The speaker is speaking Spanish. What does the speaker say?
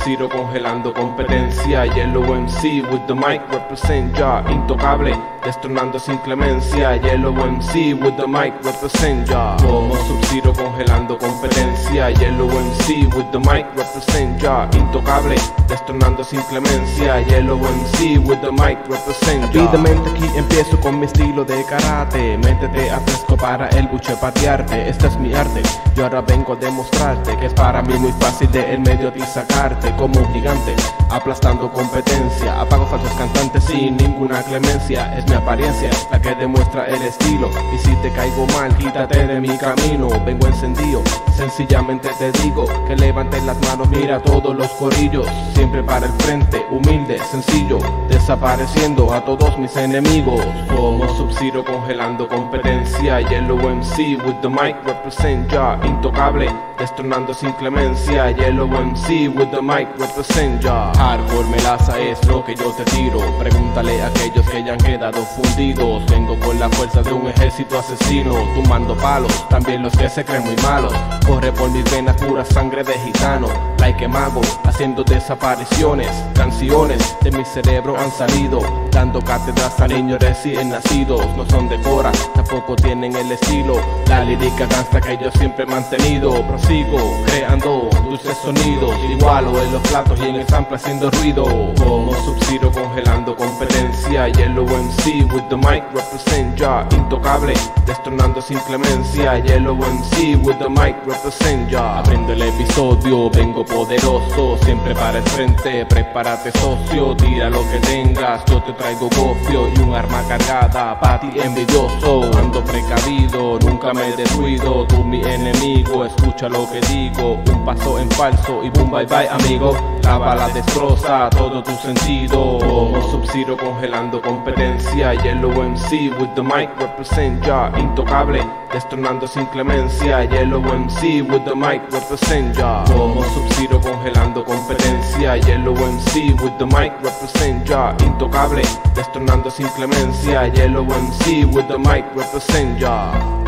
Sub-Zero congelando competencia Yellow MC with the mic represent ya Intocable, destronando sin clemencia Yellow MC with the mic represent ya. Como Sub-Zero congelando competencia Yellow MC with the mic represent ya Intocable, destronando sin clemencia Yellow MC with the mic represent ya. Rápidamente aquí empiezo con mi estilo de karate Métete a fresco para el buche patearte Esta es mi arte, yo ahora vengo a demostrarte Que es para mí muy fácil de en medio de sacarte Como un gigante, aplastando competencia. Apago falsos cantantes sin ninguna clemencia. Es mi apariencia la que demuestra el estilo. Y si te caigo mal, quítate de mi camino. Vengo encendido, sencillamente te digo Que levantes las manos, mira todos los corillos Siempre para el frente, humilde, sencillo Desapareciendo a todos mis enemigos. Como Sub-Zero congelando competencia. Yellow MC with the mic represent ya Intocable, destronando sin clemencia. Yellow MC with the mic represent ya Hardcore melaza es lo que yo te tiro. Pregúntale a aquellos que ya han quedado fundidos. Vengo con la fuerza de un ejército asesino. Tumbando palos, también los que se creen muy malos. Corre por mis venas pura sangre de gitano. Like mago, haciendo desapariciones. Canciones de mi cerebro han salido. Dando cátedras a niños recién nacidos. No son de cora, tampoco tienen el estilo. La lírica gangsta que yo siempre he mantenido. Prosigo, creando dulces sonidos Igualo en los platos y en el sample haciendo ruido. Como competencia Yellow MC with the mic represent ya Intocable, destronando sin clemencia Yellow MC with the mic represent ya Abriendo el episodio, vengo poderoso Siempre para el frente, prepárate socio Tira lo que tengas, yo te traigo gofio Y un arma cargada, pa' ti envidioso. Ando precavido, nunca me descuido Tú mi enemigo, escucha lo que digo Un paso en falso y boom bye bye amigo La bala destroza todo tu sentido. Sub-Zero congelando competencia. Yellow MC with the mic represent ya Intocable, destronando sin clemencia. Yellow MC with the mic represent ya. Como Sub-Zero congelando competencia. Yellow MC with the mic represent ya Intocable, destronando sin clemencia. Yellow MC with the mic represent ya